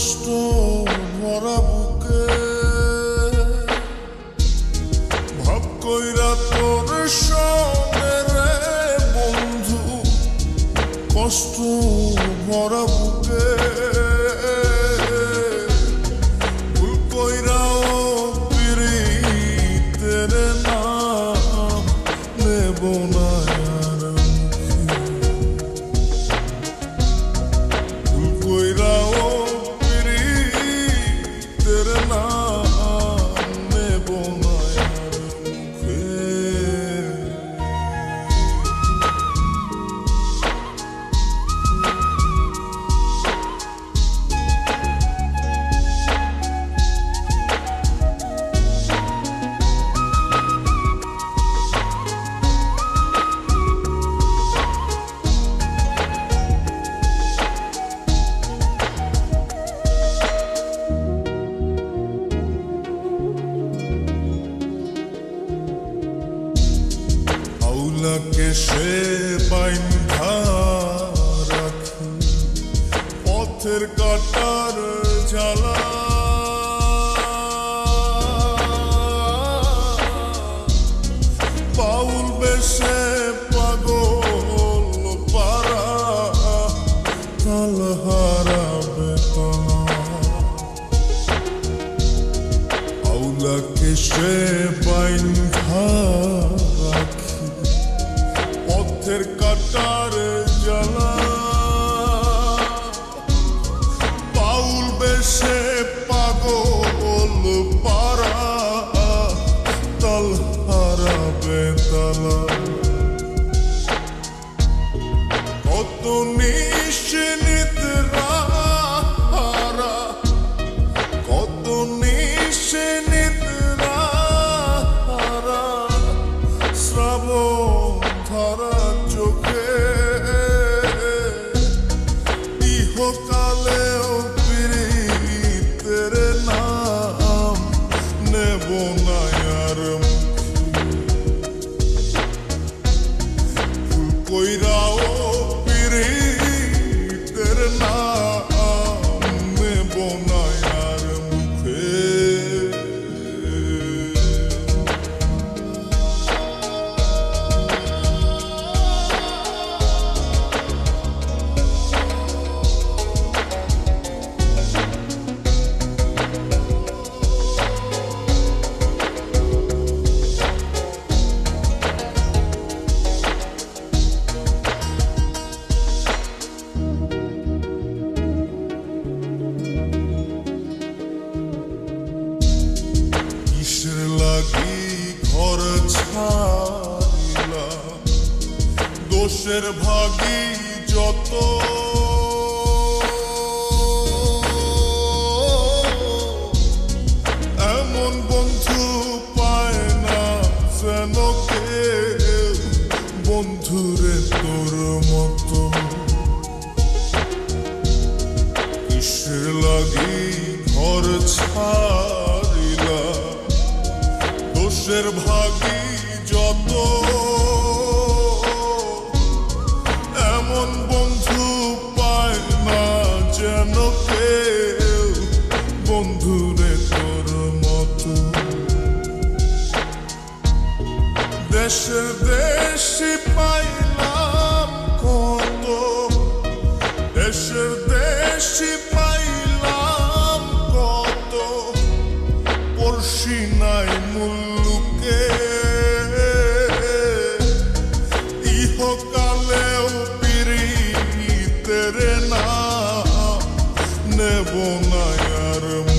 কষ্ট ভরা বুকে। ভাব কইরা তোর সঙ্গে রে বন্ধু কষ্ট ভরা বুকে আউলাকে সে বাইন্ধা রাখি। পথের কাটার জ্বালা। বাউল বেশে পাগল পারা কাল হারাবে তারা আউলাকে সে বাইন্ধা পথের কাটার জ্বালা। পাউল বেশে পাগল পারা তাল হারাবে তালা। ফুল দোষের ভাগি যত। এমন বন্ধু পায় না যেন বন্ধুরে তোর মতো। কিসের লাগি ঘর ছাড়িলা? দোষের ভাগি যত। দেশের দেশি পাইলাম কত? দেশের দেশি পাইলাম কত? পড়শি নাই মুল্লুকে। ইহকালেও পিরিতের না নেব না আর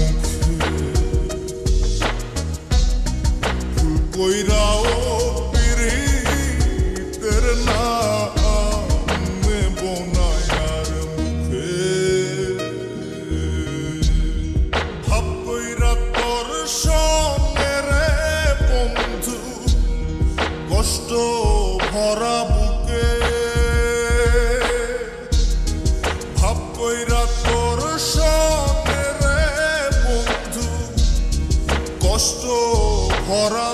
কষ্ট ভরা